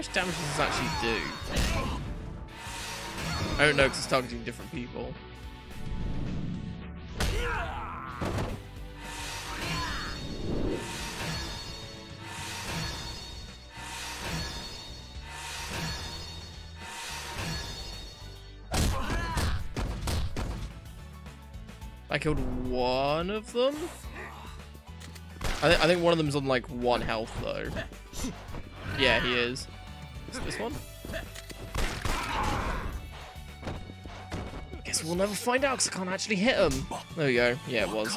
much damage does this actually do? I don't know because it's targeting different people. I killed one of them. I, th I think one of them's on like one health though. Yeah, he is. Is this one? Guess we'll never find out because I can't actually hit him. There we go. Yeah, it was.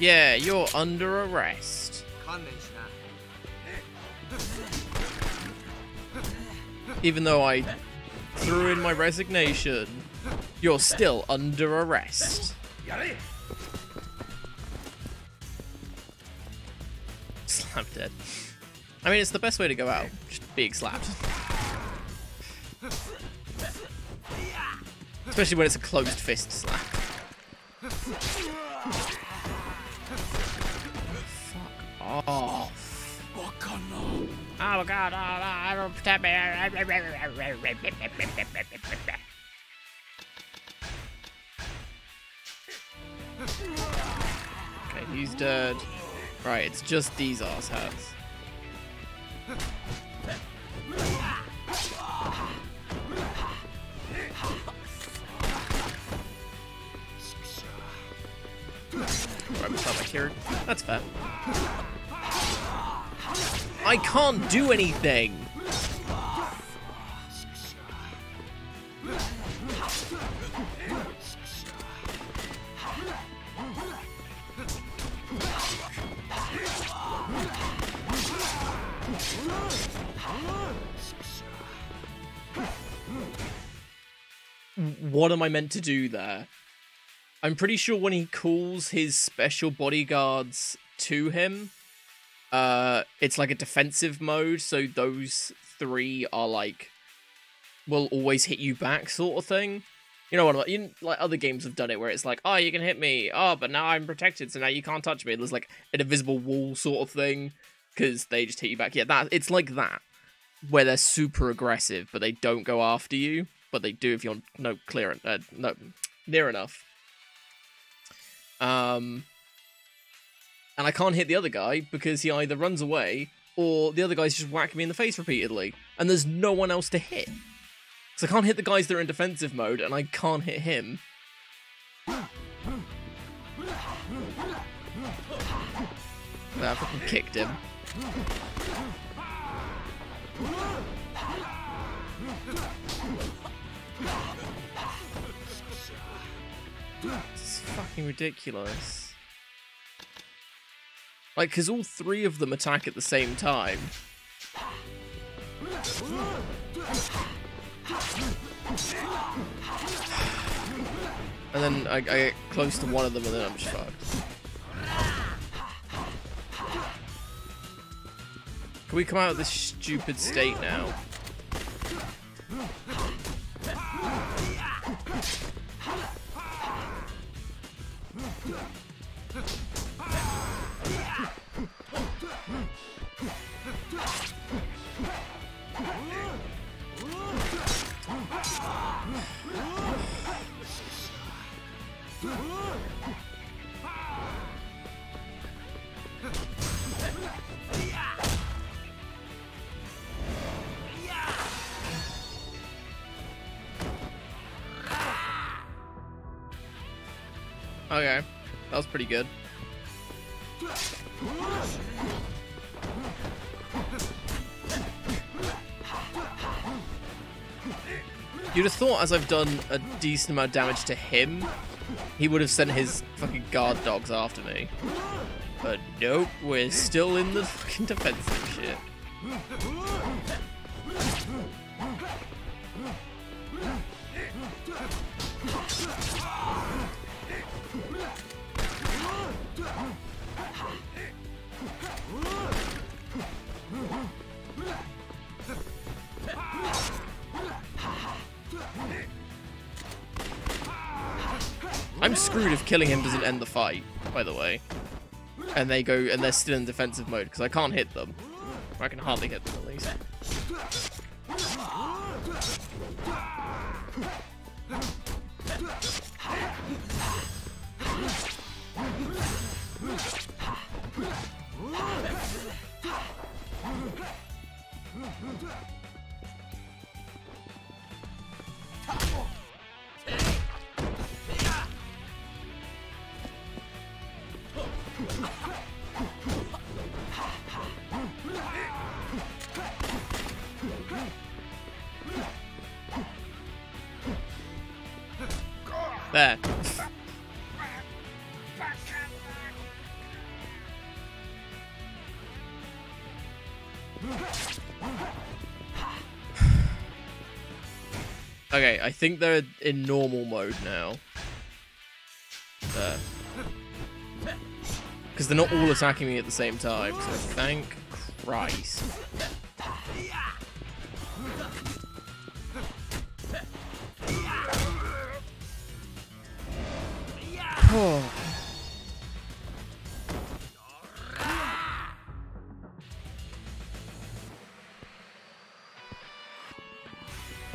Yeah, you're under arrest. Even though I threw in my resignation, you're still under arrest. Slam dead. I mean, it's the best way to go out. Just being slapped. Especially when it's a closed fist slap. Oh god, oh, everyone protect me. Okay, he's dead. Right, it's just these arse hats. Right, start my Kieran. That's fair. I can't do anything! What am I meant to do there? I'm pretty sure when he calls his special bodyguards to him, uh, it's like a defensive mode, so those three are like, will always hit you back sort of thing. You know what? I? You, like other games have done it where it's like, oh, you can hit me, oh, but now I'm protected, so now you can't touch me. There's like an invisible wall sort of thing because they just hit you back. Yeah, that it's like that where they're super aggressive, but they don't go after you, but they do if you're no clear, uh, no near enough. Um, and I can't hit the other guy because he either runs away or the other guy's just whacking me in the face repeatedly, and there's no one else to hit. So I can't hit the guys that are in defensive mode, and I can't hit him. I fucking kicked him. It's fucking ridiculous. Like, because all three of them attack at the same time. And then I, I get close to one of them and then I'm just fucked. Can we come out of this stupid state now? That was pretty good. You'd have thought, as I've done a decent amount of damage to him, he would have sent his fucking guard dogs after me. But nope, we're still in the fucking defensive killing him doesn't end the fight, by the way. And they go, and they're still in defensive mode, because I can't hit them. I can hardly hit them, There. okay, I think they're in normal mode now. There. Because they're not all attacking me at the same time, so thank Christ.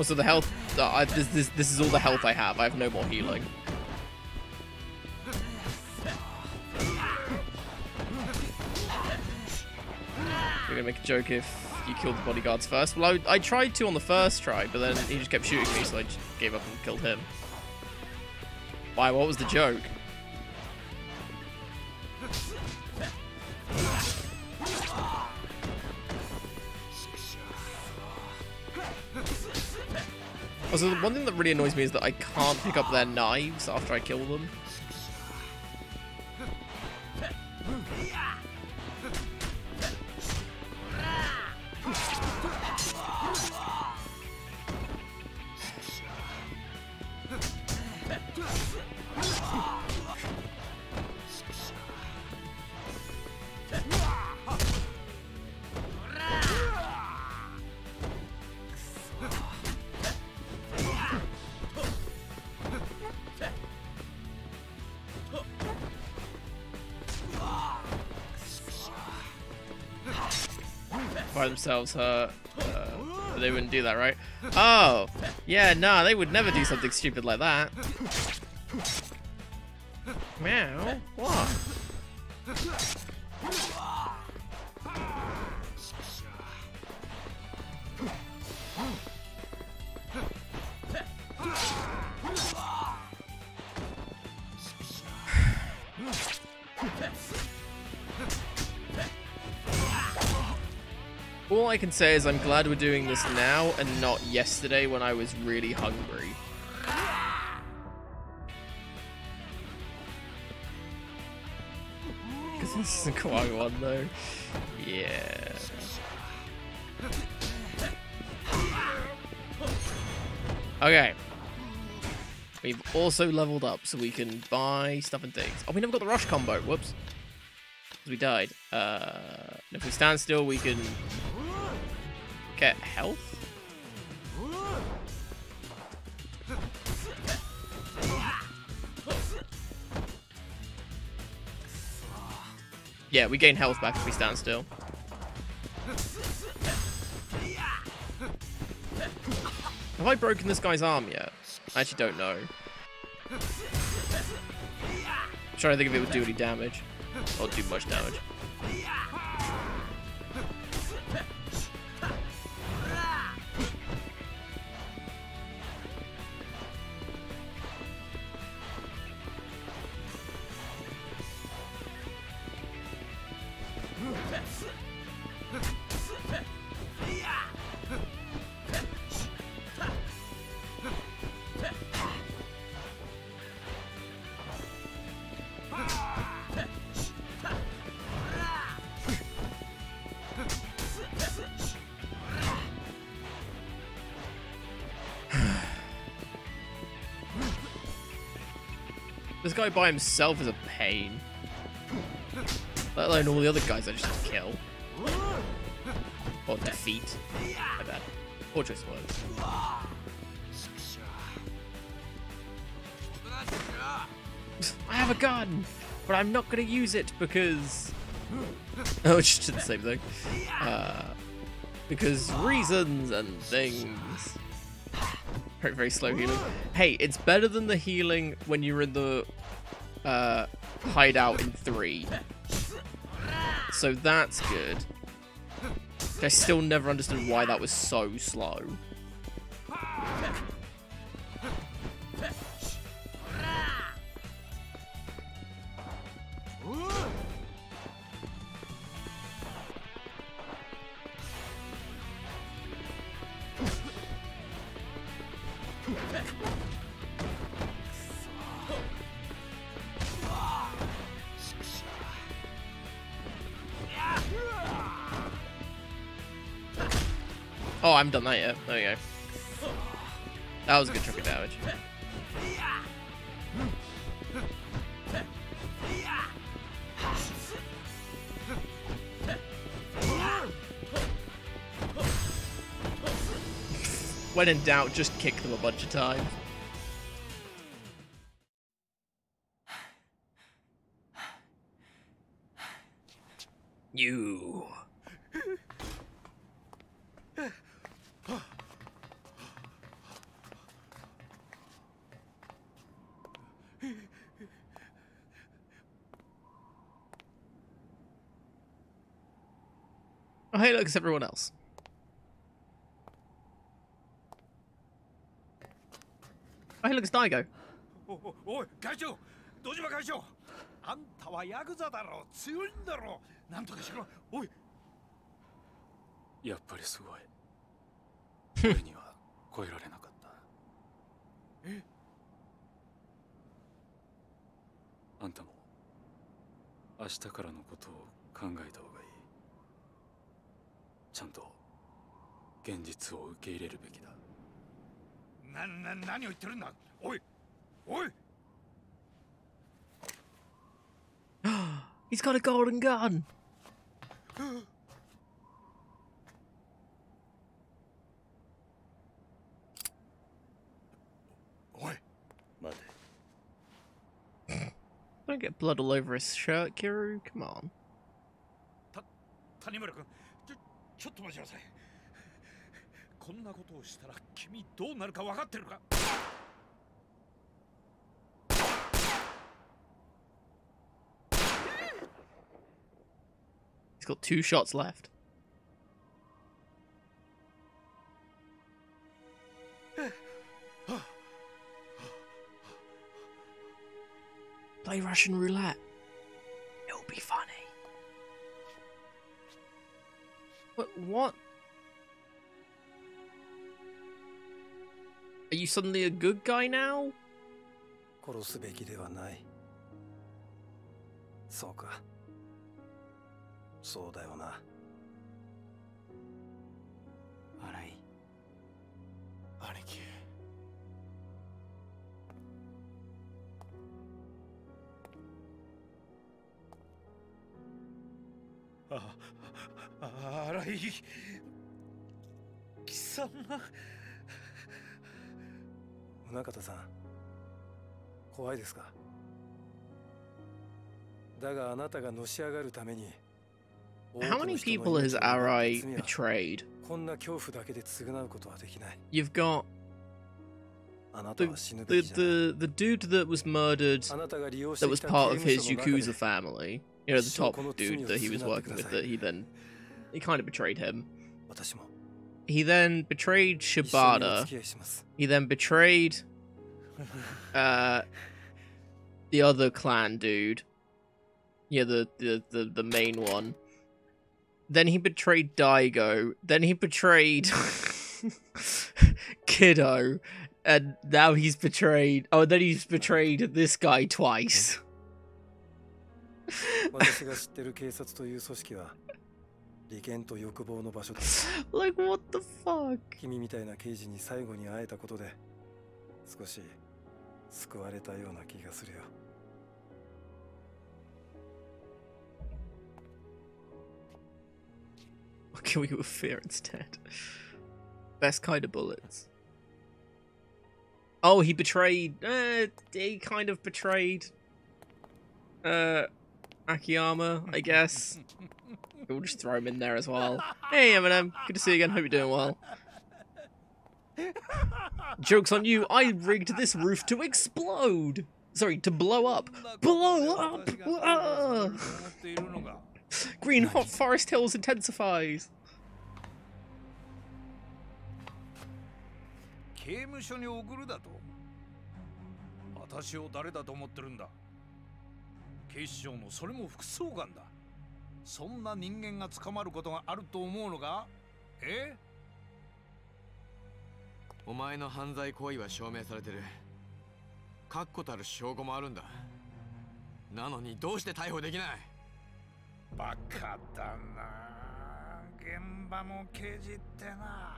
Also, the health. Uh, I, this, this, this is all the health I have. I have no more healing. You're gonna make a joke if you killed the bodyguards first. Well, I, I tried to on the first try, but then he just kept shooting me, so I just gave up and killed him. Why? What was the joke? Also, the one thing that really annoys me is that I can't pick up their knives after I kill them. Themselves hurt. Uh, they wouldn't do that, right? Oh, yeah, nah, they would never do something stupid like that. Meow? I can say is I'm glad we're doing this now and not yesterday when I was really hungry. Because this is a Kawaii one though. Yeah. Okay. We've also leveled up so we can buy stuff and things. Oh, we never got the rush combo. Whoops. We died. Uh, if we stand still, we can health? Yeah, we gain health back if we stand still. Have I broken this guy's arm yet? I actually don't know. I'm trying to think if it would do any damage. Or do much damage. Guy by himself is a pain. Let alone all the other guys I just kill. Or defeat. My bad. Choice of words. have a gun, but I'm not going to use it because... Oh, it's just the same thing. Uh, because reasons and things. Very, very slow healing. Hey, it's better than the healing when you're in the uh, hideout in 3. So that's good. I still never understood why that was so slow. Oh, I haven't done that yet. There you go. That was a good chunk of damage. when in doubt, just kick them a bunch of times. Oh, it's everyone else. Oh, hey, look, it's Daigo. おおおい会長堂島会長あんたはヤクザだろ強いんだろなんとかしろおいやっぱりすごい俺には超えられなかったえあんたも明日からのことを考えた方がちゃんと現実を受け入れるべきだなな何を言ってるんだおいおい He's got a golden gun. おい待て Don't get blood all over his shirt, Kiru. Come on. 谷村君 ちょちょっと待ちなさいこんなことをしたら君どうなるか分かってるか He's got two shots left. Play Russian roulette. What? What? Are you suddenly a good guy now? 殺すべきではないそうかそうだよな あ荒井貴様宗像さん怖いですかだがあなたがのし上がるために How many people has Arai betrayed? こんな恐怖だけで償うことはできない You've got あなた the は死ぬべ the きじゃない the, the dude that was murdered あなたが利用して that き was た part of 刑 his 務所の中 Yakuza で family. You know, the top 一生この罪を dude that he was 償って working く with ださい。 that he then he kind of betrayed him. He then betrayed Shibata. He then betrayed uh, the other clan dude. Yeah, the, the, the, the main one. Then he betrayed Daigo. Then he betrayed Kiddo. And now he's betrayed. Oh, then he's betrayed this guy twice. 利権と欲望の場所だ like, what the fuck? 君みたいな刑事に最後に会えたことで少し救われたような気がするよ I'll kill you with fear instead. Best kind of bullets. Oh, he betrayed. Uh, he kind of betrayed uh, Akiyama, I guess. We'll just throw him in there as well. Hey, Eminem. Good to see you again. Hope you're doing well. Joke's on you. I rigged this roof to explode. Sorry, to blow up. Blow up! Ah! Green Hot Forest Hills intensifies. 刑務所に送るだと私を誰だと思ってるんだ警視庁のそれも副総監だ そんな人間が捕まることがあると思うのか？え？お前の犯罪行為は証明されてる。確固たる証拠もあるんだ。なのにどうして逮捕できない？バカだな。現場の刑事ってな。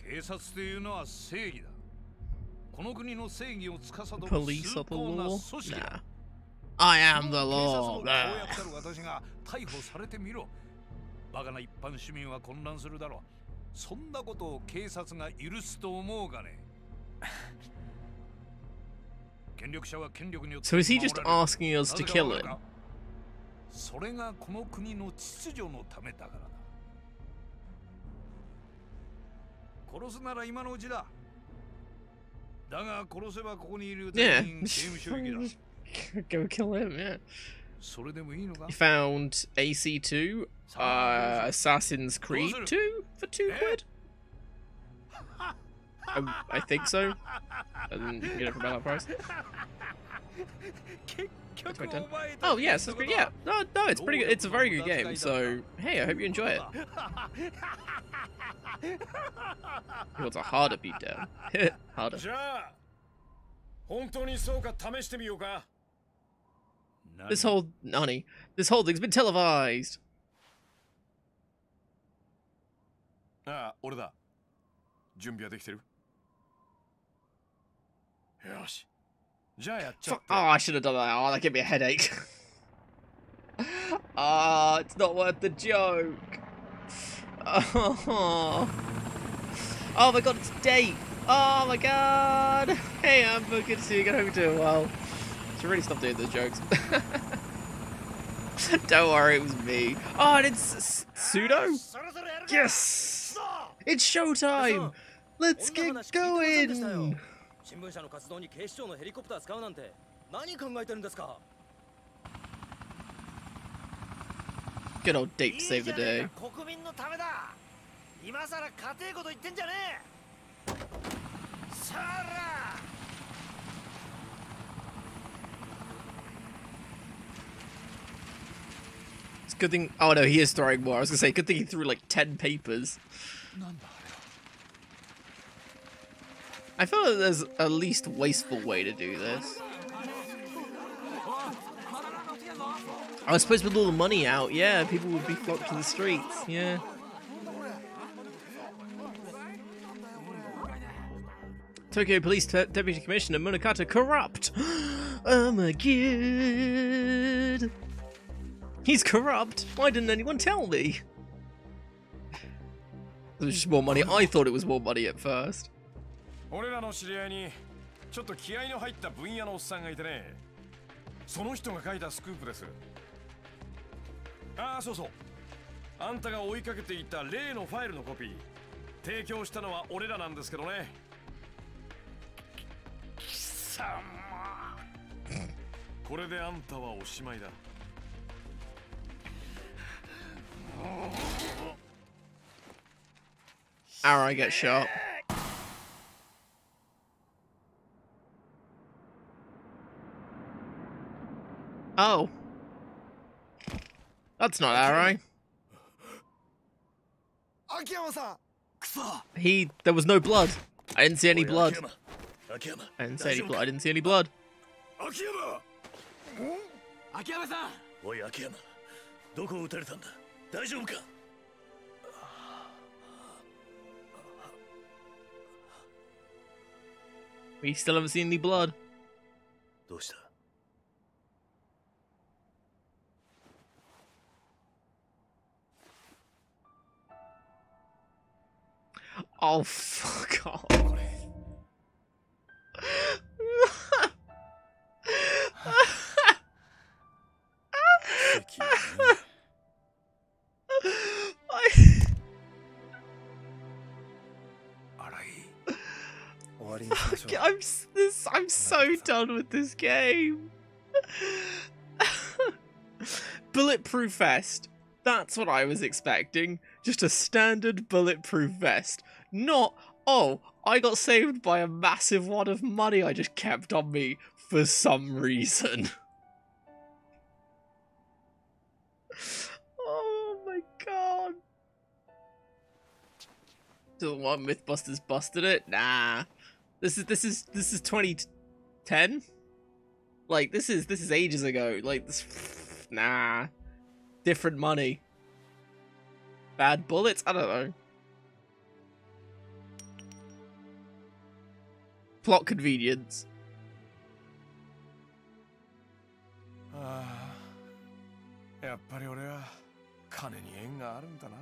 警察というのは正義だ。この国の正義を司る崇高な?組織だ。Nah. I am the 警察 law. をこうやってる私が逮捕されてみろバカな一般市民は混乱するだろうそんなことを警察が許すと思うかね権力者は権力によって So is he just 守られる asking us な to ぜか kill わかる him? かそれがこの国の秩序のためだからだ殺すなら今のうちだだが殺せばここにいる Yeah. 全員刑務所行きだ Go kill him, yeah. それでもいいのか You found AC2, uh, Assassin's Creed 2 for two quid? I, I think so. And you can get it for about that price. 結局 That's my turn. お前たち Oh, yeah, Assassin's Creed, yeah. No, no, it's pretty good. It's a very good game, so hey, I hope you enjoy it. He wants a harder beatdown. harder. じゃあ本当にそうか試してみようか This whole, Nani, this whole thing's been televised. ああ俺だ準備はできてるよしじゃあやっちゃっ Fuck. Oh, I should have done that. Oh, that gave me a headache. Ah, it's not worth the joke. Oh. oh my god, it's date. Oh my god. Hey, Amber, good to see you again. Hope you're doing well. Should really stop doing those jokes. Don't worry, it was me. Oh, and it's S- Pseudo? Yes! It's showtime! Let's get going! 新聞社の活動に警視庁のヘリコプター使うなんて何考えてるんですか Good old date to save the day. 国民のためだ今さら家庭こと言ってんじゃねえさら good thing. Oh no, he is throwing more. I was gonna say, good thing he threw like 10 papers. I feel like there's a least wasteful way to do this. I suppose with all the money out, yeah, people would be flocked to the streets, yeah. Tokyo Police Te- Deputy Commissioner Munakata corrupt! oh my god! He's corrupt! Why didn't anyone tell me? It was just more money. I thought it was more money at first. 俺らの知り合いにちょっと気合の入った分野のおっさんがいてねその人が書いたスクープですああそうそうあんたが追いかけていた例のファイルのコピー提供したのは俺らなんですけどね貴様これであんたはおしまいだ Arrow gets shot. Oh. That's not Arrow. 秋山さんくそ He. There was no blood. I didn't see any おい blood. 秋山秋山 I didn't see any blood. I didn't see any blood. 秋山秋山さんおい秋山どこを撃たれたんだ 大丈夫か We still haven't seen any blood. どうした Oh, fuck off. s- this. I'm so done with this game. bulletproof vest. That's what I was expecting. Just a standard bulletproof vest. Not, oh, I got saved by a massive wad of money I just kept on me for some reason. oh my god. So what Mythbusters busted it? Nah. This is this is this is 2010? Like this is this is ages ago. Like this nah. Different money. Bad bullets? I don't know. Plot convenience. ああやっぱり俺は金に縁があるんだな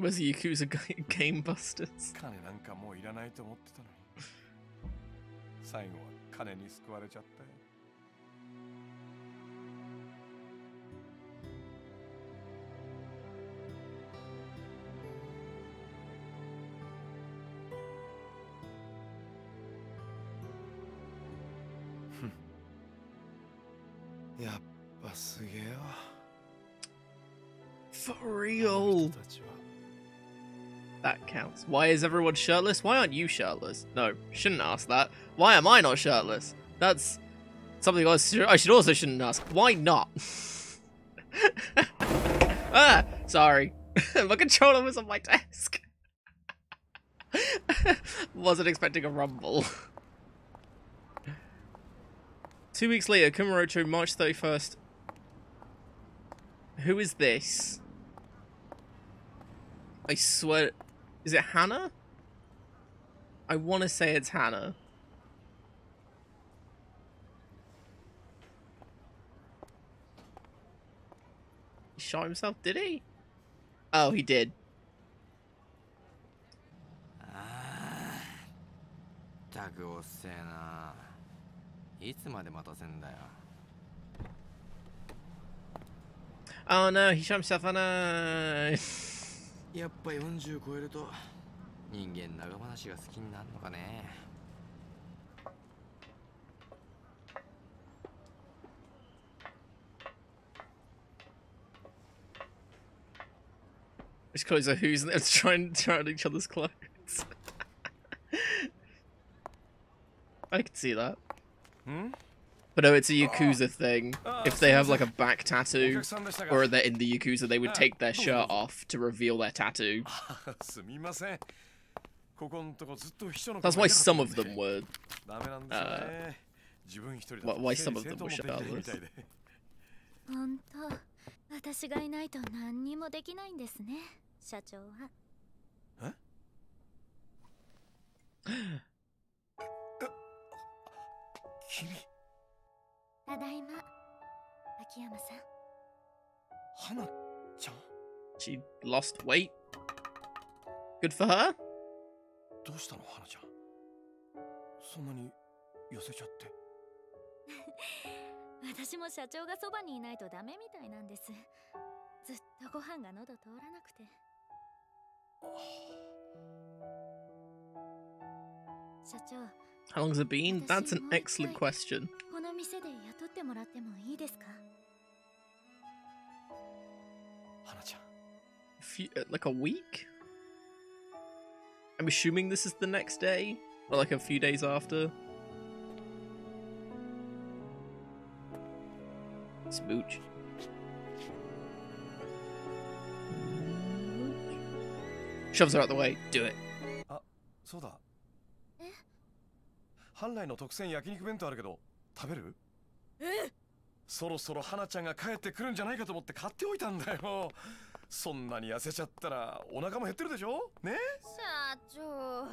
Where's the Yakuza Ga- Game Busters? 金なんかもういらないと思ってたのに 最後は金に救われちゃったよ Hm. やっぱすげえわ For real. that counts. Why is everyone shirtless? Why aren't you shirtless? No, shouldn't ask that. Why am I not shirtless? That's something I should also shouldn't ask. Why not? ah, sorry. my controller was on my desk. Wasn't expecting a rumble. Two weeks later, Kamurocho, March 31st. Who is this? I swear... Is it Hannah? I want to say it's Hannah. He shot himself, did he? Oh, he did. ああたくおっせえないつまで待たせんだよ Oh no, he shot himself. Oh no. やっぱ40超えると人間長話が好きになるのかね His clothes are who's and they're trying, trying on each other's clothes. I can see that. ん But no, it's a Yakuza thing. Ah, If they have so- like a back お tattoo, 客さんでしたが or they're in the Yakuza, they would Ah, take their どうぞ shirt どうぞ。 off to reveal their tattoo. すみませんここんとこずっと秘書の That's 子が why いなかった some もん of で them were. ダメなんですよね自分一人だ Why- と why 整 some 理 of 整 them 頓 were もできないみ shirtless? たいで本当私がいないと何にもできないんですね社長は君 ただいま秋山さん花ちゃん She lost weight. Good for her. どうしたの花ちゃんそんなに寄せちゃって私も社長がそばにいないとダメみたいなんですずっとご飯が喉通らなくて社長 How long's it been? That's an excellent question. 店で雇ってもらってもいいですか花ちゃん Few, uh, like a week? I'm assuming this is the next day, or like a few days after. Smooch. Shoves her out the way. Do it. そうだえ本来の特選焼肉弁当あるけど食べる？え？そろそろ花ちゃんが帰ってくるんじゃないかと思って買っておいたんだよ。そんなに痩せちゃったらお腹も減ってるでしょ？ね？社長。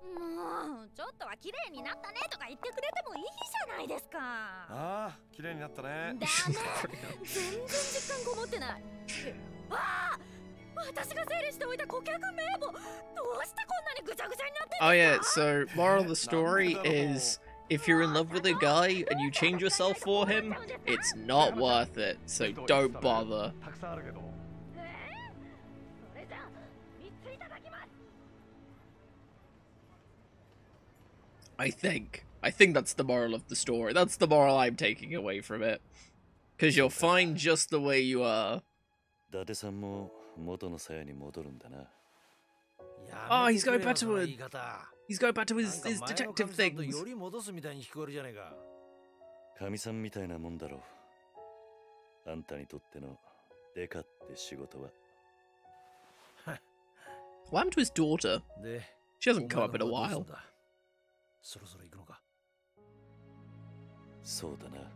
もうちょっとは綺麗になったねとか言ってくれてもいいじゃないですか。ああ綺麗になったね。ダメ全然実感こもってない。ああ私が整理しておいた顧客名簿どうしてこんなにぐちゃぐちゃになってん Oh です yeah. か So moral of the story is, if you're in love with a guy and you change yourself for him, it's not worth it, so don't bother. I think. I think that's the moral of the story. That's the moral I'm taking away from it. Because you're fine just the way you are. Oh, he's going back to a He's going back to なん his, か his 前の detective 神さんと things. より戻すみたいに聞こえるじゃねえかかみさんみたいなもんだろうあんたにとってのデカって仕事は What happened to his daughter? で She hasn't come お up 前 in a の方はどうす while. んだそろそろ行くのかそうだな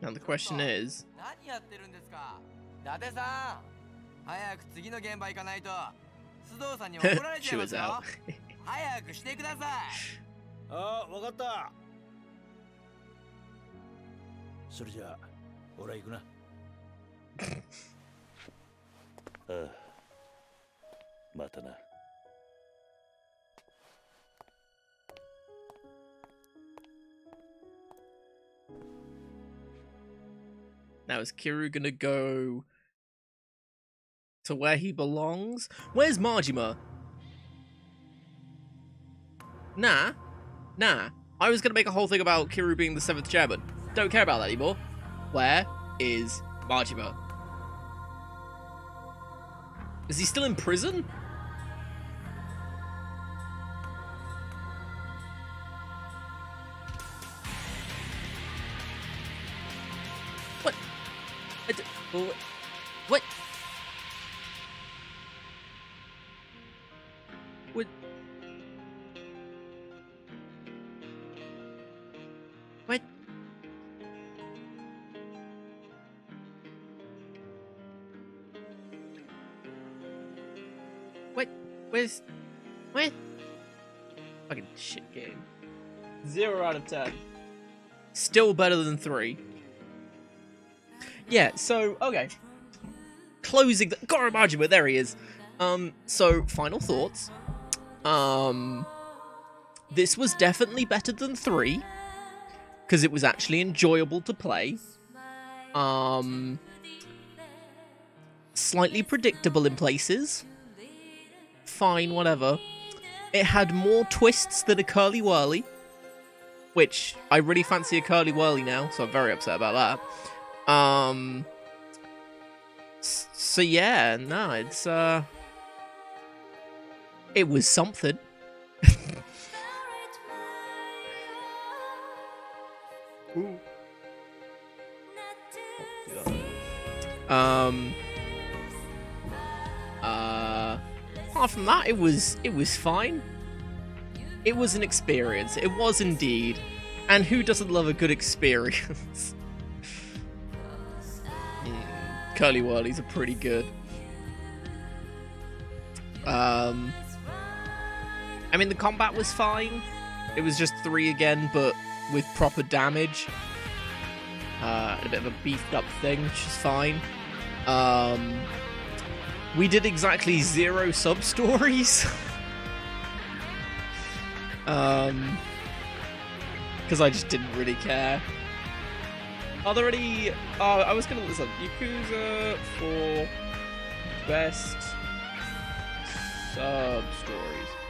Now the question is, 何やってるんですか伊達さん早く次の現場行かないと須藤さんに怒られち she ゃいま was すよ out. 早くしてくださいああ分かったそれじゃあ俺は行くなああまたな Now is Kiru gonna go to where he belongs? Where's Majima? Nah, nah. I was gonna make a whole thing about Kiru being the seventh chairman. Don't care about that anymore. Where is Majima? Is he still in prison? Still better than three. Yeah, so, okay. Closing the. Goro Majima, there he is. Um, so, final thoughts. Um, this was definitely better than three. Because it was actually enjoyable to play. Um, slightly predictable in places. Fine, whatever. It had more twists than a Curly Whirly. Which, I really fancy a Curly Whirly now, so I'm very upset about that. Um. So yeah, no, it's uh. It was something. Um. Uh. Apart from that, it was it was fine. It was an experience. It was indeed. And who doesn't love a good experience? Curly Whirlies are pretty good. Um, I mean, the combat was fine. It was just three again, but with proper damage. Uh, a bit of a beefed up thing, which is fine. Um, we did exactly zero sub stories. um, because I just didn't really care. Are there any? Uh, I was gonna listen. Yakuza for best sub stories.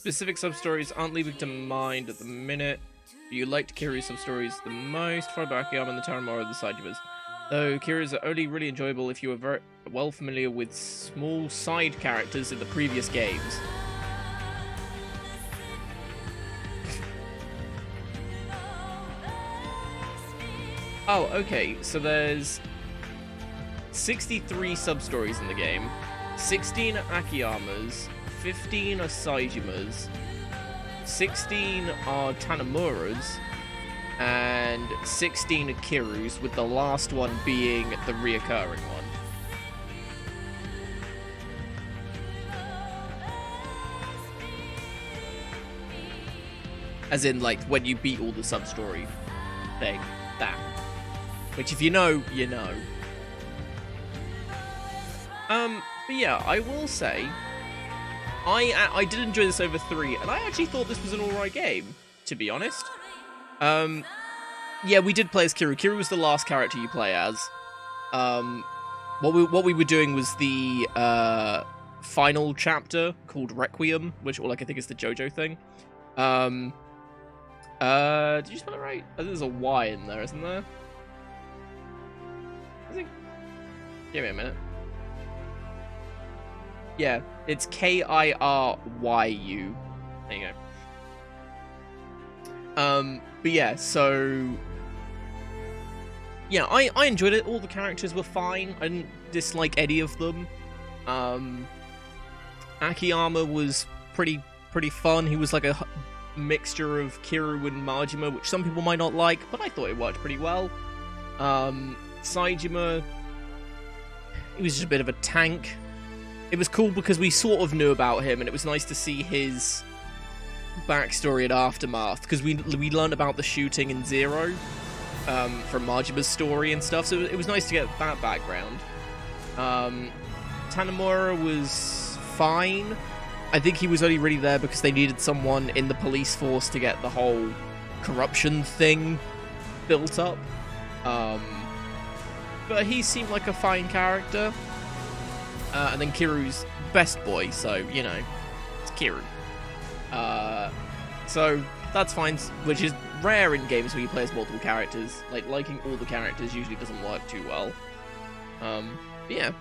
Specific sub stories aren't leaving to mind at the minute. You liked Kiryu's sub stories the most, followed by Akiyama and the Tanimura of the Saijibas. Though Kiryu's are only really enjoyable if you are very well familiar with small side characters in the previous games. Oh, okay. So there's 63 sub stories in the game. 16 Akiyamas, 15 are Saejimas, 16 are Tanimuras, and 16 are Kirus, with the last one being the reoccurring one. As in, like, when you beat all the sub story thing. That. Which, if you know, you know. Um, but yeah, I will say I I did enjoy this over three, and I actually thought this was an alright game, to be honest. Um, yeah, we did play as Kiru. Kiru was the last character you play as. Um, what we what we were doing was the uh final chapter called Requiem, which or like I think is the JoJo thing. Um, uh, did you spell it right? I think there's a Y in there, isn't there? I think. Give me a minute. Yeah, it's K I R Y U. There you go. Um, but yeah, so yeah, I I enjoyed it. All the characters were fine. I didn't dislike any of them. Um, Akiyama was pretty pretty fun. He was like a mixture of Kiru and Majima, which some people might not like, but I thought it worked pretty well. Um, Saejima, he was just a bit of a tank. It was cool because we sort of knew about him, and it was nice to see his backstory and aftermath because we we learned about the shooting in Zero um, from Majima's story and stuff. So it was nice to get that background. Um, Tanimura was fine. I think he was only really there because they needed someone in the police force to get the whole corruption thing built up. Um, but he seemed like a fine character. Uh, and then Kiru's best boy, so you know, it's Kiru. Uh, so that's fine, which is rare in games where you play as multiple characters. Like liking all the characters usually doesn't work too well. Um, yeah,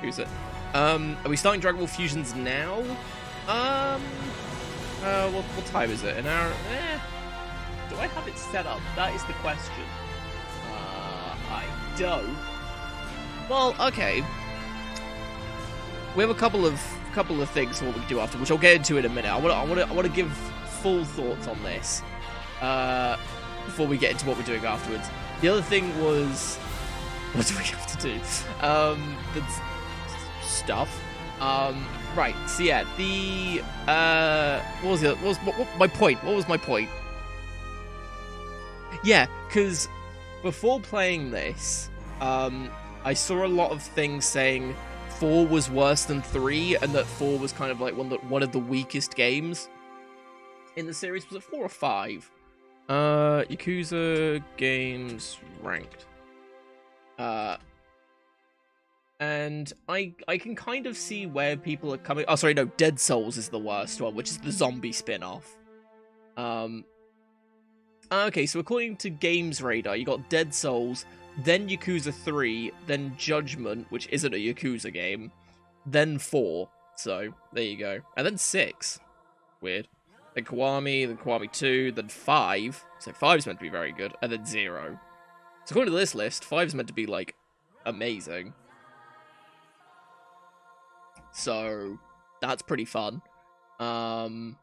who's it? Um, are we starting Dragon Ball Fusions now? Um, uh, what, what time is it? An hour? Eh. Do I have it set up? That is the question. Uh, I don't. Well, okay. We have a couple of couple of things what we do after, which I'll get into in a minute. I want to I want to I want to give full thoughts on this uh, before we get into what we're doing afterwards. The other thing was what do we have to do? Um, that's stuff. Um, right. So yeah, the uh, what was it? What was what, what, my point? What was my point? Yeah, because before playing this, um, I saw a lot of things saying four was worse than three, and that four was kind of like one of the, one of the weakest games in the series. Was it four or five? Uh, Yakuza games ranked. Uh, and I I can kind of see where people are coming. Oh, sorry, no, Dead Souls is the worst one, which is the zombie spin-off. Um. Okay, so according to Games Radar, you got Dead Souls, then Yakuza 3, then Judgment, which isn't a Yakuza game, then 4. So, there you go. And then 6. Weird. Then Kiwami, then Kiwami 2, then 5. So 5 is meant to be very good, and then 0. So according to this list, 5 is meant to be, like, amazing. So, that's pretty fun. Um,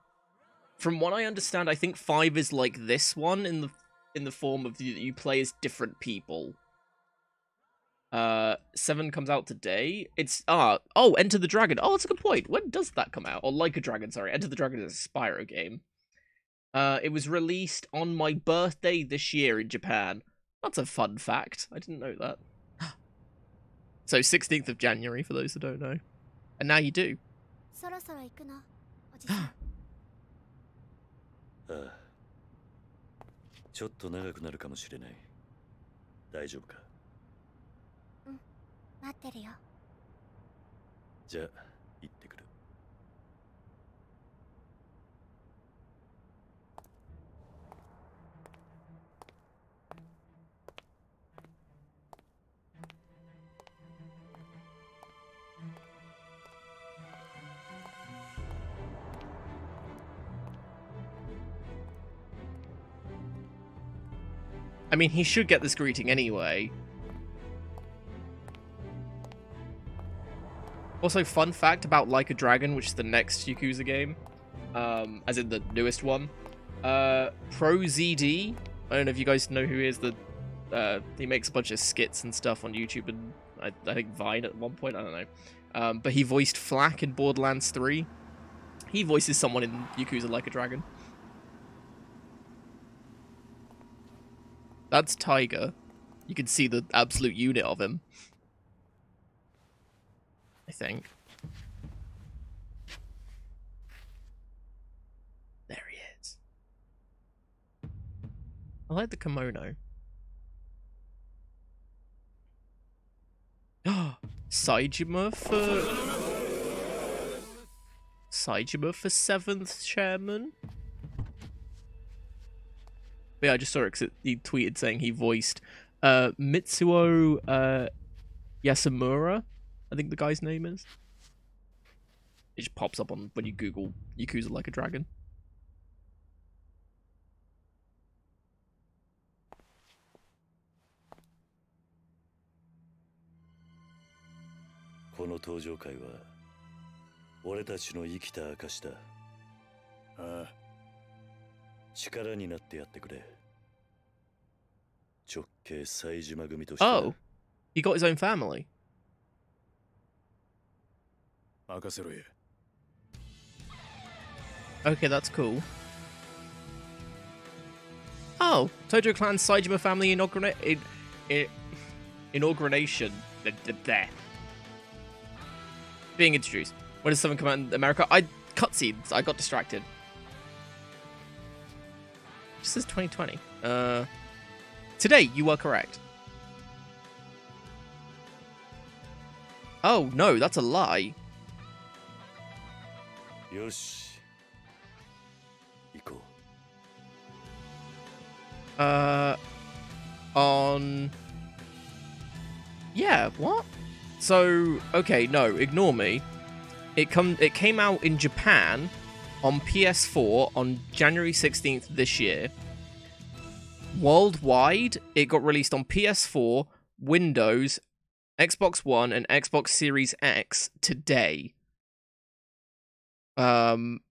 from what I understand, I think 5 is like this one in the in the form of you, you play as different people. Uh, seven comes out today. It's ah oh, Enter the Dragon. Oh, that's a good point. When does that come out? Or Like a Dragon, sorry. Enter the Dragon is a Spyro game. Uh, it was released on my birthday this year in Japan. That's a fun fact. I didn't know that. so 16th of January for those who don't know, and now you do. そろそろ行くのおじさんああちょっと長くなるかもしれない大丈夫か 待ってるよじゃあ行ってくる I mean, he should get this greeting anyway. Also, fun fact about Like a Dragon, which is the next Yakuza game, um, as in the newest one. Uh, ProZD, I don't know if you guys know who he is. The uh, he makes a bunch of skits and stuff on YouTube and I, I think Vine at one point. I don't know. Um, but he voiced FL4K in Borderlands 3. He voices someone in Yakuza Like a Dragon. That's Tiger. You can see the absolute unit of him. I think. There he is. I like the kimono. Oh, Saejima for... Saejima for 7th chairman? Yeah, I just saw it because he tweeted saying he voiced uh, Mitsuo uh, Yasumura I think the guy's name is. It just pops up on when you Google Yakuza Like a Dragon. この登場会は俺たちの生きた証だああ力になってやってくれ直系冴島組として Oh, he got his own family. Okay, that's cool. Oh, Tojo Clan, Saejima family inaugura in, in, inauguration. There. Being introduced. When does something come out in America? I cutscenes. I got distracted. This is 2020. Uh, today, you were correct. Oh no, that's a lie. よし行こう Uh, on. Yeah, what? So okay, no, ignore me. It come it came out in Japan on PS4 on January 16th this year. Worldwide, it got released on PS4, Windows, Xbox One, and Xbox Series X today. Um,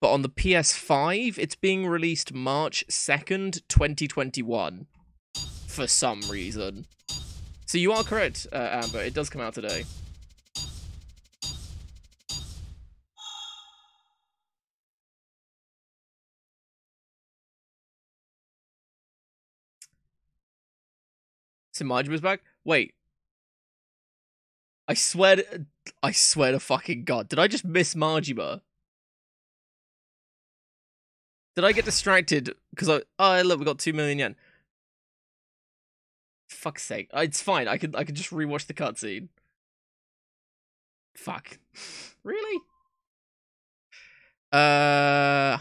but on the PS5, it's being released March 2nd, 2021. For some reason. So you are correct, uh, Amber. It does come out today. So Majima's back? Wait. I swear to, I swear to fucking god. Did I just miss Majima? Did I get distracted because I oh look we got two million yen. Fuck's sake. Uh, It's fine. I could I could just rewatch the cutscene. Fuck. really? Uh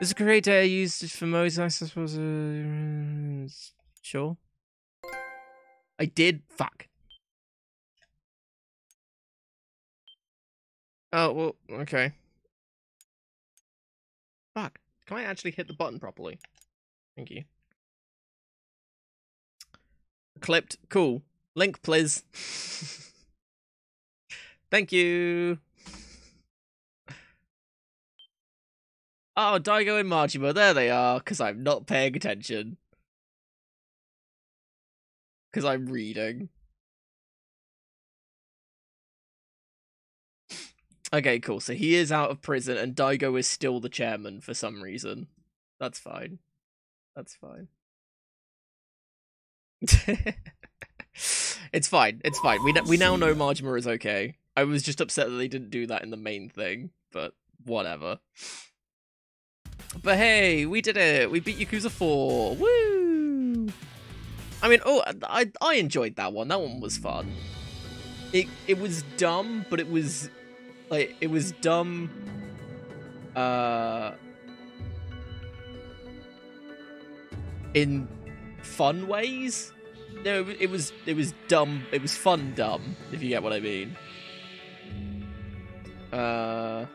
is a creator used for most I suppose uh, sure. I did fuck. Oh well okay. Fuck. Can I actually hit the button properly? Thank you. Clipped. Cool. Link, please. Thank you. Oh, Daigo and Majima, there they are, because I'm not paying attention. Because I'm reading. Okay, cool. So he is out of prison, and Daigo is still the chairman for some reason. That's fine. That's fine. it's fine. It's fine. We we now know Majima is okay. I was just upset that they didn't do that in the main thing, but whatever. But hey, we did it. We beat Yakuza 4. Woo! I mean, oh, I I enjoyed that one. That one was fun. It it was dumb, but it was like it was dumb uh in fun ways. No, it- was it was dumb. It was fun dumb, if you get what I mean. Uh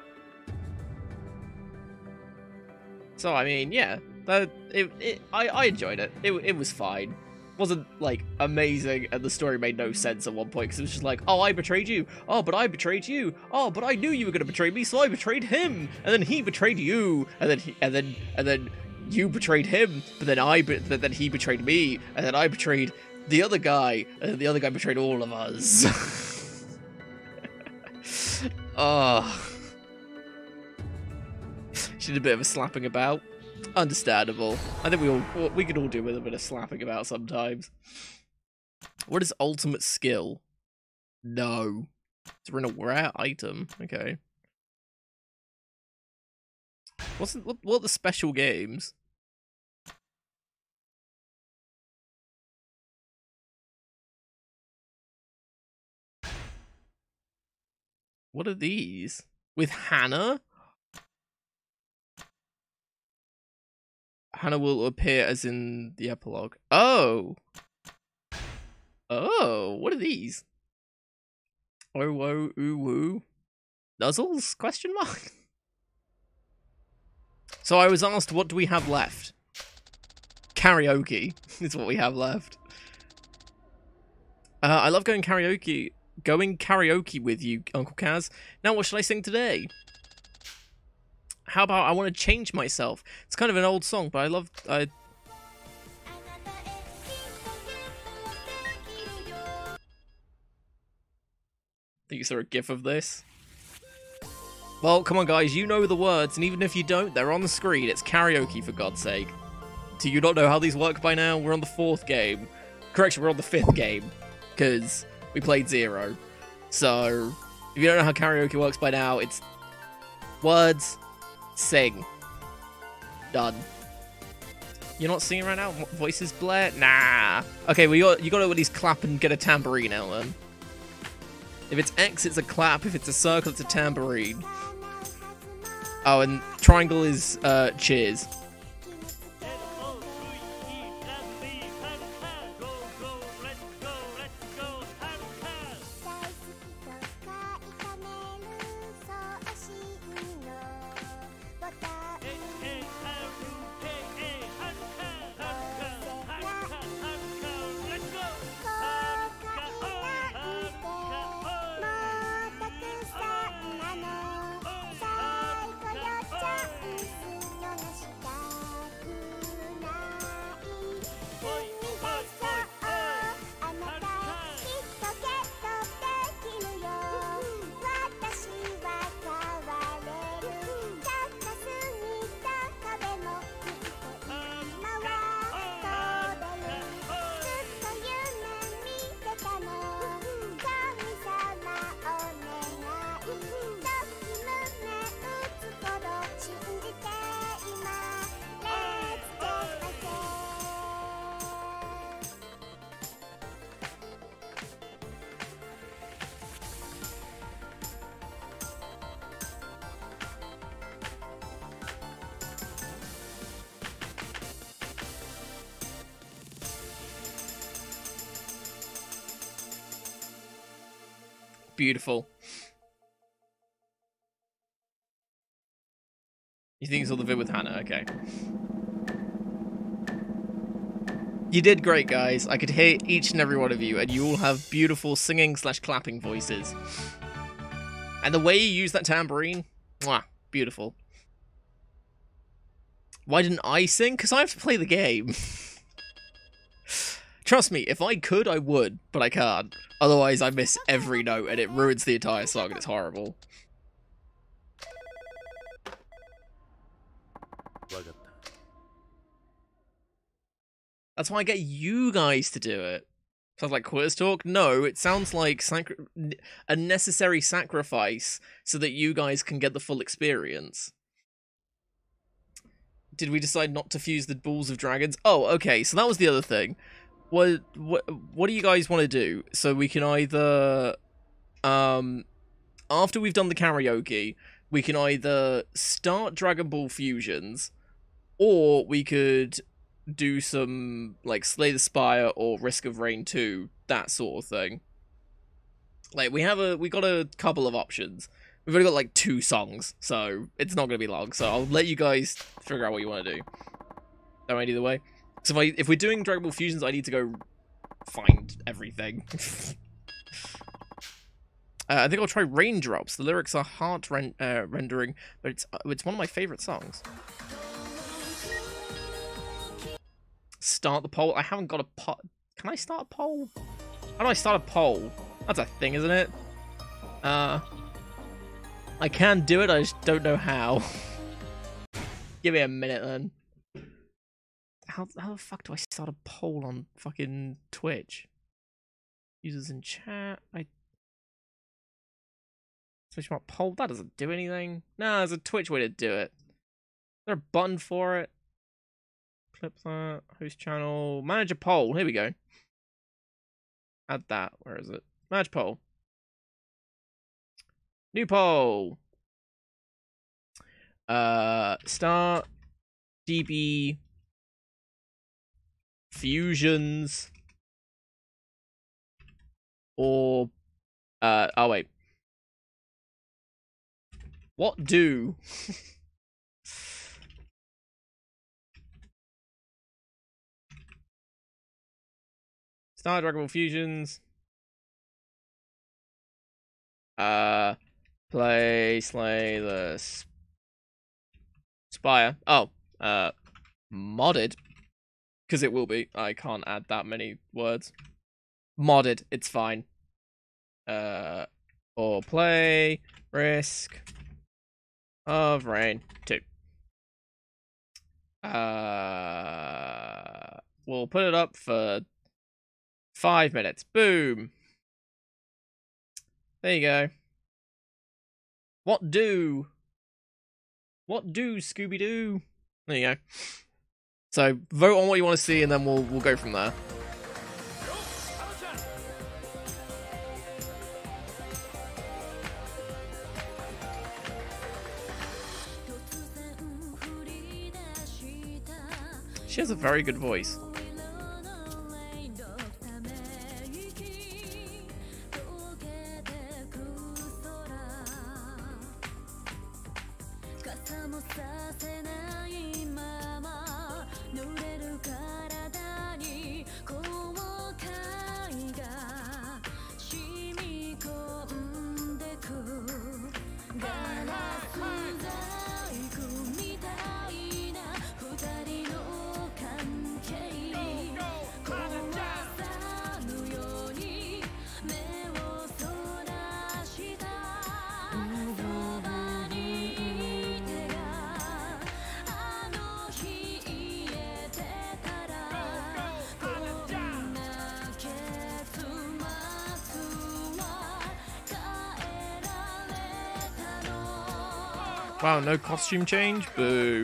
So I mean, yeah, that it, it I I enjoyed it. It it was fine. Wasn't like amazing, and the story made no sense at one point because it was just like, oh, I betrayed you. Oh, but I betrayed you. Oh, but I knew you were gonna betray me, so I betrayed him, and then he betrayed you, and then he, and then and then you betrayed him, but then I but then he betrayed me, and then I betrayed the other guy, and then the other guy betrayed all of us. oh. She did a bit of a slapping about. Understandable. I think we all we could all do with a bit of slapping about sometimes. What is ultimate skill? No. It's a rare item. Okay. What's what, what are the special games? What are these? With Hana? Hana will appear as in the epilogue. Oh. Oh, what are these? Oh, whoa, ooh, woo. Nuzzles? Question mark. So I was asked, what do we have left? Karaoke is what we have left. Uh, I love going karaoke, going karaoke with you, Uncle Kaz. Now, what should I sing today? How about I want to change myself? It's kind of an old song, but I love. I think you saw a gif of this. Well, come on, guys, you know the words, and even if you don't, they're on the screen. It's karaoke, for God's sake. Do you not know how these work by now? We're on the fourth game. Correction, we're on the fifth game, because we played zero. So, if you don't know how karaoke works by now, it's words, sing. Done. You're not singing right now? Voices blare? Nah. Okay, well, you got, you got to at least clap and get a tambourine out then. If it's X, it's a clap. If it's a circle, it's a tambourine. Oh, and triangle is uh, cheers. Beautiful. You think it's all the vid with Hana? Okay. You did great, guys. I could hear each and every one of you, and you all have beautiful singing slash clapping voices. And the way you use that tambourine, mwah, beautiful. Why didn't I sing? Because I have to play the game. Trust me, if I could, I would, but I can't. Otherwise, I miss every note, and it ruins the entire song, and it's horrible. That's why I get you guys to do it. Sounds like quiz talk? No, it sounds like sacri- a necessary sacrifice so that you guys can get the full experience. Did we decide not to fuse the balls of dragons? Oh, okay, so that was the other thing. What what what do you guys want to do? So we can either um after we've done the karaoke, we can either start Dragon Ball fusions or we could do some like Slay the Spire or Risk of Rain 2, that sort of thing. Like we have a we got a couple of options. We've only got like two songs, so it's not gonna be long. So I'll let you guys figure out what you want to do. Don't mind either way. So if I if we're doing Dragon Ball fusions, I need to go find everything. uh, I think I'll try Raindrops. The lyrics are heart uh, rendering, but it's uh, it's one of my favorite songs. Start the poll. I haven't got a poll. Can I start a poll? How do I start a poll? That's a thing, isn't it? Uh, I can do it. I just don't know how. Give me a minute then. How how the fuck do I start a poll on fucking Twitch? Users in chat. I switch my poll. That doesn't do anything. No, there's a Twitch way to do it. Is there a button for it? Clip that. Host channel. Manage a poll. Here we go. Add that. Where is it? Manage poll. New poll. Uh, start DB fusions or uh oh wait. What do Star Dragon Ball Fusions uh play Slay the Spire. Oh, uh modded because it will be. I can't add that many words. Modded, it's fine. Uh, or play Risk of Rain 2. Uh, we'll put it up for five minutes. Boom. There you go. What do? What do, Scooby Doo? There you go. So vote on what you want to see, and then we'll we'll go from there. She has a very good voice. Wow, no costume change? Boo.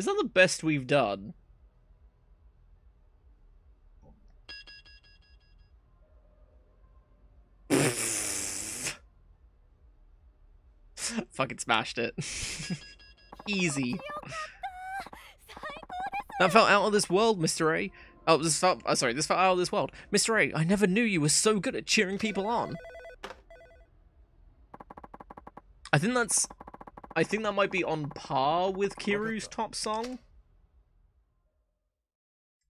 Is that the best we've done? Fucking smashed it. Easy. That felt out of this world, Mr. A. Oh, this felt. Oh, sorry, this felt out of this world. Mr. A, I never knew you were so good at cheering people on. I think that's. I think that might be on par with Kiru's top song.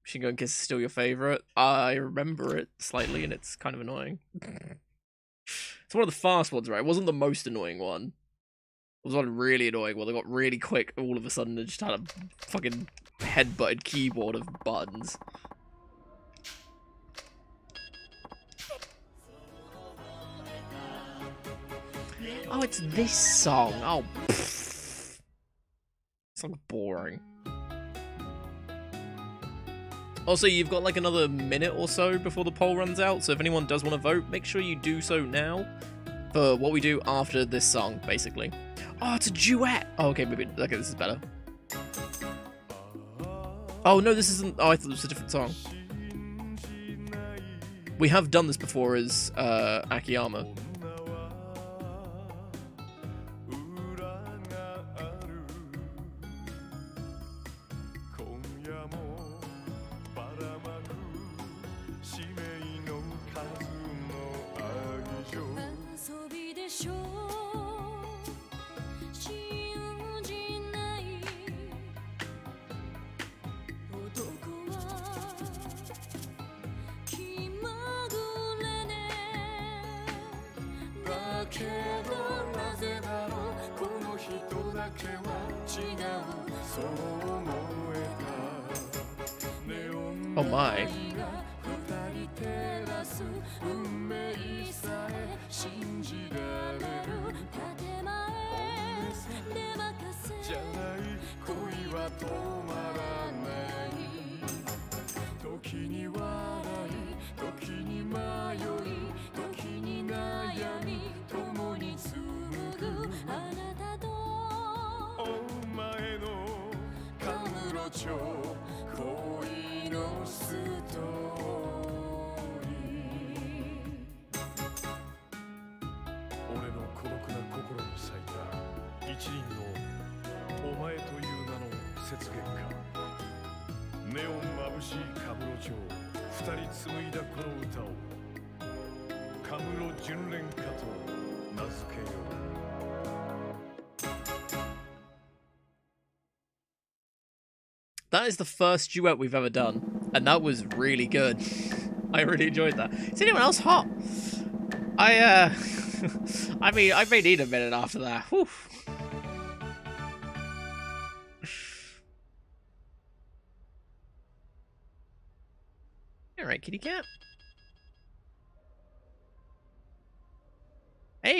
Machine Gun Kiss is still your favorite. I remember it slightly, and it's kind of annoying. it's one of the fast ones, right? It wasn't the most annoying one. It was one really annoying one. They got really quick all of a sudden and just had a fucking head-butted keyboard of buttons. Oh, it's this song. Oh, pfft. Song's boring. Also, you've got like another minute or so before the poll runs out, so if anyone does want to vote, make sure you do so now for what we do after this song, basically. Oh, it's a duet! Oh, okay, maybe, okay, this is better. Oh, no, this isn't, oh, I thought it was a different song. We have done this before as uh, Akiyama. けは違うそう思えたネオン Oh my. カムロ町二人紡いだこの歌をカムロ純恋歌と名付けよう That is the first duet we've ever done, and that was really good. I really enjoyed that. Is anyone else hot? I uh, I mean, I may need a minute after that. Whew.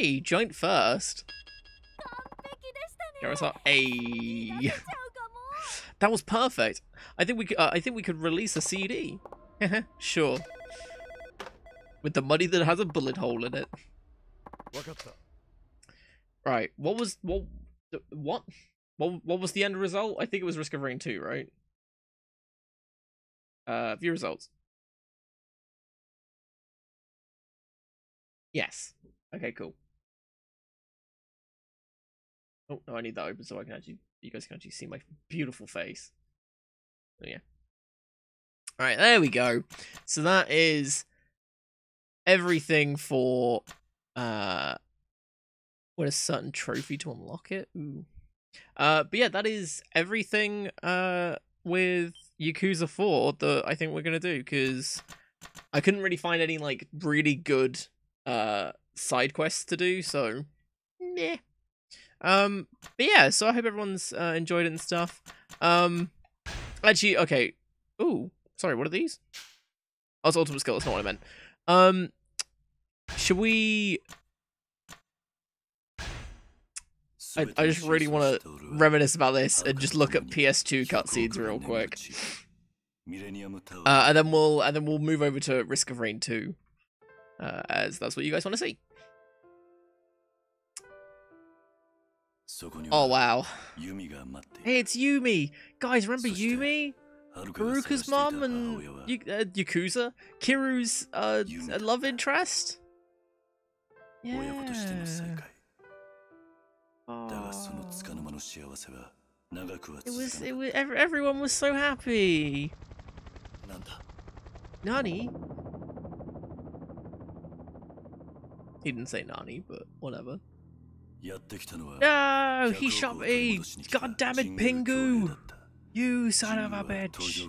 Hey, joint first. A. that was perfect. I think we could, uh, I think we could release a CD. sure. With the money that has a bullet hole in it. Right. What was what what what what was the end result? I think it was Risk of Rain 2, right? Uh view results. Yes. Okay, cool. Oh no, I need that open so I can actually, you guys can actually see my beautiful face. Oh yeah. All right, there we go. So that is everything for uh what a certain trophy to unlock it. Ooh. Uh but yeah, that is everything uh with Yakuza 4 that I think we're to do cuz I couldn't really find any like really good uh side quests to do, so meh. Um but yeah, so I hope everyone's uh, enjoyed it and stuff. Um actually okay. Ooh, sorry, what are these? Oh, it's ultimate skill, that's not what I meant. Um should we I, I just really want to reminisce about this and just look at PS2 cutscenes real quick. Uh, and then we'll and then we'll move over to Risk of Rain 2. Uh, as that's what you guys want to see. Oh wow. Hey, it's Yumi! Guys, remember Yumi? Haruka's mom and uh, Yakuza? Kiru's uh, love interest? Yeah. It was, it was, everyone was so happy. Nani? He didn't say Nani, but whatever. No, he shot me! God damn it, Jingu! You son of a bitch!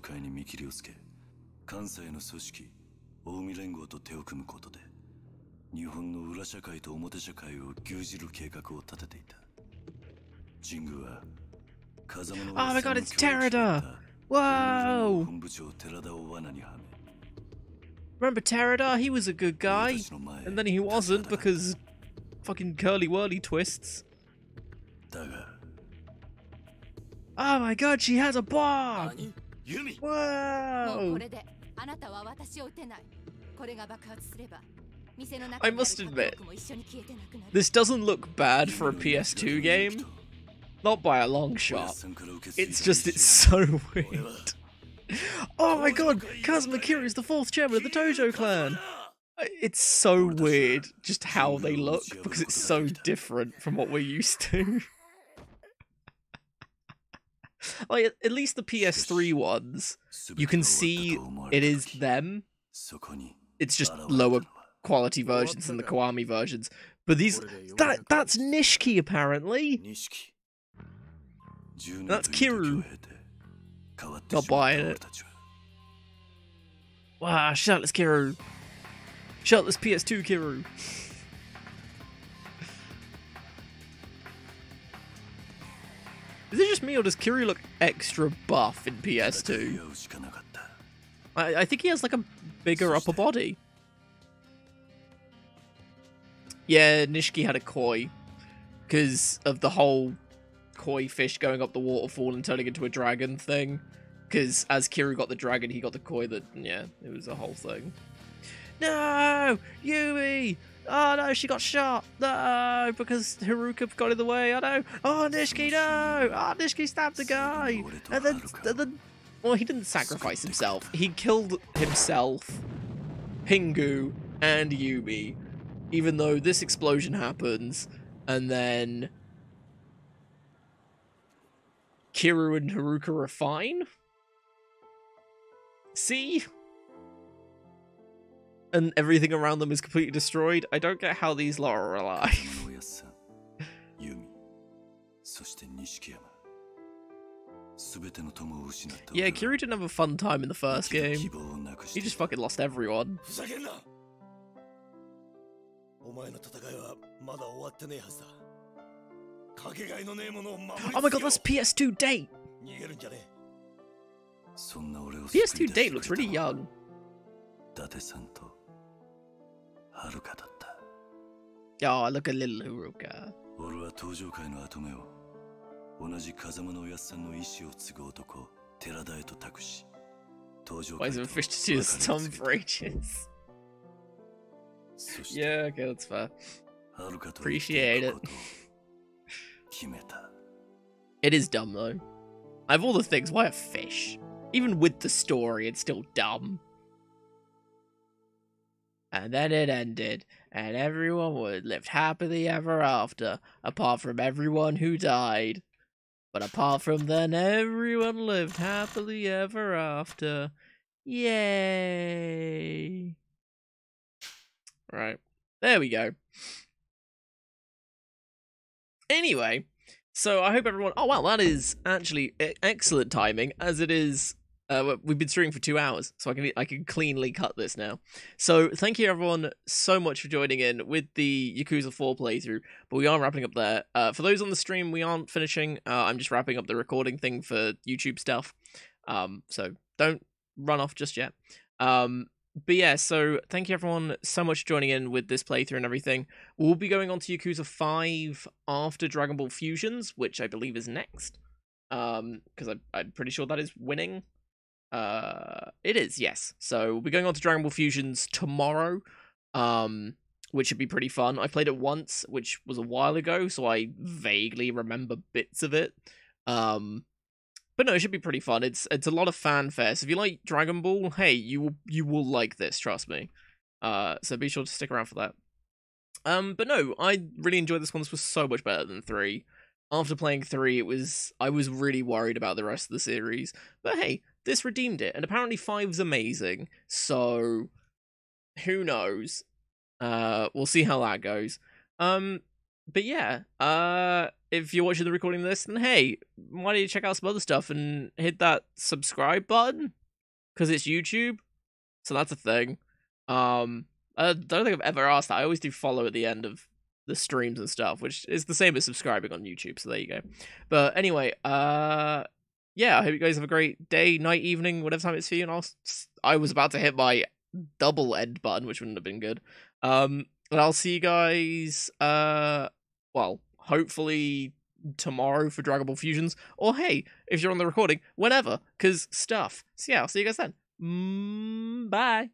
Oh my god, it's Terada! Whoa! Remember Terada? He was a good guy. And then he wasn't because fucking curly whirly twists. Oh my god, she has a bob! Whoa! I must admit, this doesn't look bad for a PS2 game. Not by a long shot. It's just, it's so weird. Oh my god, Kazuma Kiri is the fourth chairman of the Tojo clan! It's so weird just how they look because it's so different from what we're used to. like at least the PS3 ones, you can see it is them. It's just lower quality versions than the Kiwami versions. But these that that's Nishiki apparently. That's Kiru. Not buying it. Wow, shut up, Kiru. Shut this PS2, Kiru. Is it just me or does Kiru look extra buff in PS2? I, I think he has like a bigger upper body. Yeah, Nishiki had a koi because of the whole koi fish going up the waterfall and turning into a dragon thing. Because as Kiru got the dragon, he got the koi that, yeah, it was a whole thing. No! Yui! Oh no, she got shot! No! Because Haruka got in the way, oh no! Oh, Nishiki, no! Oh, Nishiki stabbed the guy! And then, and then well, he didn't sacrifice himself. He killed himself, Jingu, and Yumi. Even though this explosion happens, and then Kiru and Haruka are fine. See? And everything around them is completely destroyed. I don't get how these lot are alive. このおやっさんユミそして錦山全ての友を失った Yeah, Kiru didn't have a fun time in the first 希 game. 望をなくし He て just fucking lost everyone. ふざけんなお前の戦いはまだ終わってねえはずだかけがえのねえものを守り Oh my god, that's PS2 date! 逃げるんじゃねえそんな俺を救い出して PS2 くれ date た looks really young. 伊達さんと 遥かだった。Oh, look at little Haruka. 俺は登場界の跡目を同じ風間のおやっさんの意志を継ぐ男寺田へと託し登場 Why 界 fish to see his 別れ for ages? Yeah, okay, that's fair. 遥かと生きていくことを決めた It is dumb though. Of all the things, why a fish? Even with the story, it's still dumb. And then it ended, and everyone would lived happily ever after, apart from everyone who died. But apart from then, everyone lived happily ever after. Yay! Right. There we go. Anyway, so I hope everyone. Oh wow, that is actually excellent timing, as it is. Uh, we've been streaming for two hours, so I can I can cleanly cut this now. So thank you everyone so much for joining in with the Yakuza Four playthrough. But we are wrapping up there. Uh, for those on the stream, we aren't finishing. Uh, I'm just wrapping up the recording thing for YouTube stuff. Um, so don't run off just yet. Um, but yeah, so thank you everyone so much for joining in with this playthrough and everything. We'll be going on to Yakuza 5 after Dragon Ball Fusions, which I believe is next. Um, because I'm pretty sure that is winning. Uh, it is, yes. So we'll be going on to Dragon Ball Fusions tomorrow. Um, which should be pretty fun. I played it once, which was a while ago, so I vaguely remember bits of it. Um, but no, it should be pretty fun. It's it's a lot of fanfare. So if you like Dragon Ball, hey, you will you will like this, trust me. Uh, so be sure to stick around for that. Um, but no, I really enjoyed this one. This was so much better than three. After playing three, it was I was really worried about the rest of the series. But hey, this redeemed it, and apparently five's amazing. So who knows? Uh, we'll see how that goes. Um, but yeah, uh, if you're watching the recording of this, then hey, why don't you check out some other stuff and hit that subscribe button? Because it's YouTube, so that's a thing. Um, I don't think I've ever asked that. I always do follow at the end of the streams and stuff, which is the same as subscribing on YouTube. So there you go. But anyway, uh, yeah, I hope you guys have a great day, night, evening, whatever time it's for you. And I'll, I was about to hit my double end button, which wouldn't have been good. Um, and I'll see you guys. Uh, well, hopefully tomorrow for Dragon Ball Fusions, or hey, if you're on the recording, whenever, because stuff. So yeah, I'll see you guys then. Mm, bye.